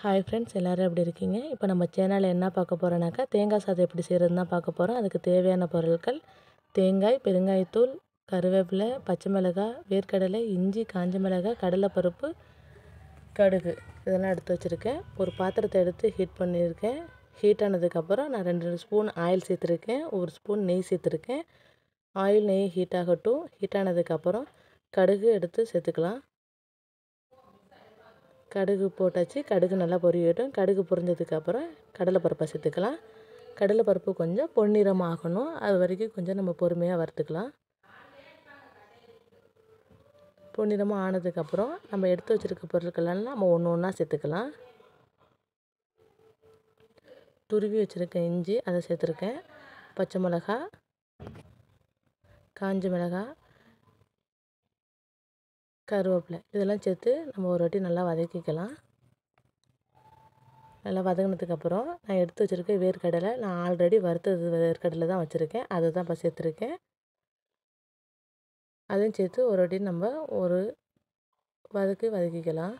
Hi friends எல்லோரும் எப்படி இருக்கீங்க? இப்போ நம்ம சேனலில் என்ன பார்க்க போகிறோன்னாக்கா தேங்காய் சாதம் எப்படி செய்கிறதுனா பார்க்க போகிறோம் அதுக்கு தேவையான பொருட்கள் தேங்காய் பெருங்காயத்தூள் கருவேப்பிலை பச்சை மிளகாய் வேர்க்கடலை இஞ்சி காஞ்ச மிளகாய் கடலைப்பருப்பு கடுகு இதெல்லாம் எடுத்து வச்சுருக்கேன். ஒரு பாத்திரத்தை எடுத்து ஹீட் பண்ணியிருக்கேன். ஹீட் ஆனதுக்கப்புறம் நான் ரெண்டு ஸ்பூன் ஆயில் சேர்த்துருக்கேன். ஒரு ஸ்பூன் நெய் சேர்த்துருக்கேன். ஆயில் நெய் ஹீட் ஆகட்டும். ஹீட் ஆனதுக்கப்புறம் கடுகு எடுத்து சேர்த்துக்கலாம். கடுகு போட்டாச்சு. கடுகு நல்லா பொரியட்டும். கடுகு பொரிஞ்சதுக்கப்புறம் கடலைப்பருப்பை சேர்த்துக்கலாம். கடலைப்பருப்பு கொஞ்சம் பொன்னிறம் ஆகணும் அது வரைக்கும் கொஞ்சம் நம்ம பொறுமையாக வறுத்துக்கலாம். பொன்னிறமாக ஆனதுக்கப்புறம் நம்ம எடுத்து வச்சுருக்க பொருட்களெல்லாம் நம்ம ஒன்று ஒன்றா சேர்த்துக்கலாம். துருவி வச்சுருக்க இஞ்சி அதை சேர்த்துருக்கேன். பச்சை மிளகா காஞ்ச மிளகாய் கருவேப்பிலை. இதெல்லாம் சேர்த்து நம்ம ஒரு வாட்டி நல்லா வதக்கிக்கலாம். நல்லா வதங்கினதுக்கப்புறம் நான் எடுத்து வச்சுருக்க வேர்க்கடலை நான் ஆல்ரெடி வறுத்தது வேர்க்கடலை தான் வச்சுருக்கேன். அதை தான் இப்போ சேர்த்துருக்கேன். அதையும் சேர்த்து ஒரு வாட்டி நம்ம ஒரு வதக்கி வதக்கிக்கலாம்.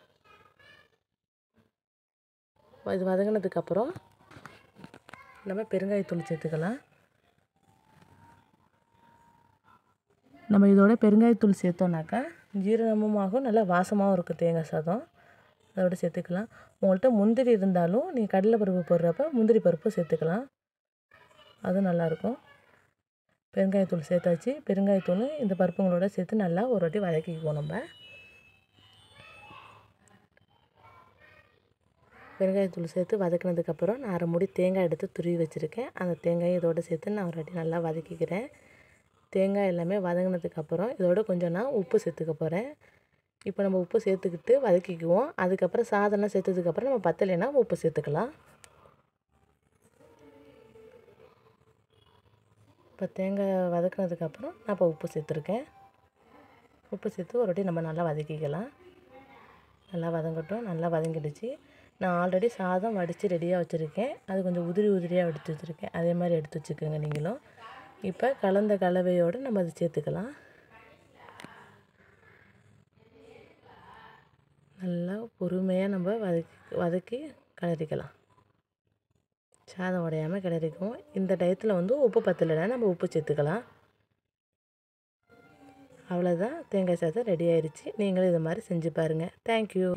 இது வதங்கினதுக்கப்புறம் நம்ம பெருங்காயத்தூள் சேர்த்துக்கலாம். நம்ம இதோட பெருங்காயத்தூள் சேர்த்தோன்னாக்கா ஜீரணமும் ஆகும் நல்லா வாசமாகவும் இருக்கும் தேங்காய் சாதம். அதோட சேர்த்துக்கலாம். உங்கள்கிட்ட முந்திரி இருந்தாலும் நீங்கள் கடலை பருப்பு போடுறப்ப முந்திரி பருப்பு சேர்த்துக்கலாம். அதுவும் நல்லாயிருக்கும். பெருங்காயத்தூள் சேர்த்தாச்சு. பெருங்காயத்தூள் இந்த பருப்புங்களோட சேர்த்து நல்லா ஒரு வாட்டி வதக்கிக்குவோம் நம்ம. பெருங்காயத்தூள் சேர்த்து வதக்கினதுக்கப்புறம் நான் அரை மூடி தேங்காய் எடுத்து துருவி வச்சுருக்கேன். அந்த தேங்காயை இதோட சேர்த்து நான் ஒரு வாட்டி நல்லா வதக்கிக்கிறேன். தேங்காய் எல்லாமே வதங்கினதுக்கப்புறம் இதோட கொஞ்சம் நான் உப்பு சேர்த்துக்க போகிறேன் இப்போ நம்ம உப்பு சேர்த்துக்கிட்டு வதக்கிக்குவோம். அதுக்கப்புறம் சாதம்லாம் சேர்த்ததுக்கப்புறம் நம்ம பத்தலைன்னா உப்பு சேர்த்துக்கலாம். இப்போ தேங்காய் வதக்கினதுக்கப்புறம் நான் இப்போ உப்பு சேர்த்துருக்கேன். உப்பு சேர்த்து ஒரு வாட்டி நம்ம நல்லா வதக்கிக்கலாம். நல்லா வதங்கட்டும். நல்லா வதங்கிடுச்சு. நான் ஆல்ரெடி சாதம் வடித்து ரெடியாக வச்சுருக்கேன். அது கொஞ்சம் உதிரி உதிரியாக எடுத்து வச்சுருக்கேன். அதே மாதிரி எடுத்து வச்சுக்கோங்க நீங்களும். இப்போ கலந்த கலவையோடு நம்ம அதை சேர்த்துக்கலாம். நல்லா பொறுமையாக நம்ம வதக்கி வதக்கி கிளறிக்கலாம். சாதம் உடையாமல் கிளறிக்குவோம். இந்த டயத்தில் வந்து உப்பு பத்தலைன்னா நம்ம உப்பு சேர்த்துக்கலாம். அவ்வளோதான் தேங்காய் சாதம் ரெடி ஆயிடுச்சு நீங்களும் இது மாதிரி செஞ்சு பாருங்கள் தேங்க்யூ